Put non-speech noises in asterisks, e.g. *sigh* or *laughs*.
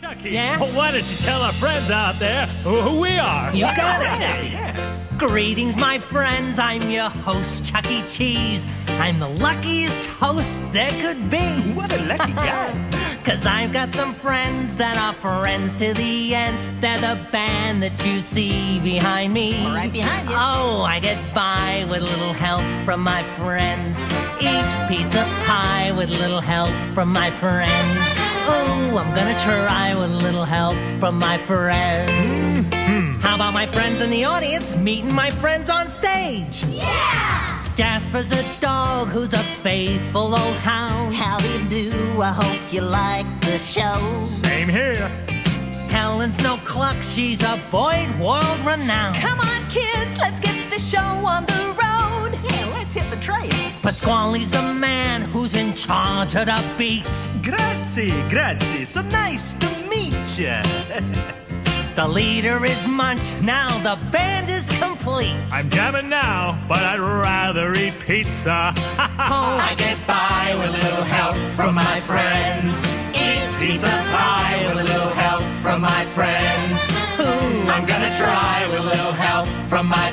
Chucky, Yeah? why don't you tell our friends out there who, who we are? You got it. Yeah. Greetings, my friends. I'm your host, Chuck E. Cheese. I'm the luckiest host there could be. *laughs* What a lucky guy. *laughs* Cause I've got some friends that are friends to the end. They're the band that you see behind me. Right behind you. Oh, I get by with a little help from my friends. Eat pizza pie with a little help from my friends. Oh, I'm gonna try with a little help from my friends. Mm-hmm. How about my friends in the audience meeting my friends on stage? Yeah! Jasper's a dog who's a faithful old hound. How do you do? I hope you like the show. Same here. Helen's no cluck, she's a Boyd world renowned. Come on, kids, let's get the show on the road. Yeah, let's hit the trail. Pasqually's the man who's in charge the beats. Grazie, grazie. So nice to meet ya. *laughs* The leader is Munch, now the band is complete. I'm jamming now, but I'd rather eat pizza. *laughs* Oh, I get by with a little help from my friends. Eat pizza pie with a little help from my friends. Ooh, I'm gonna try with a little help from my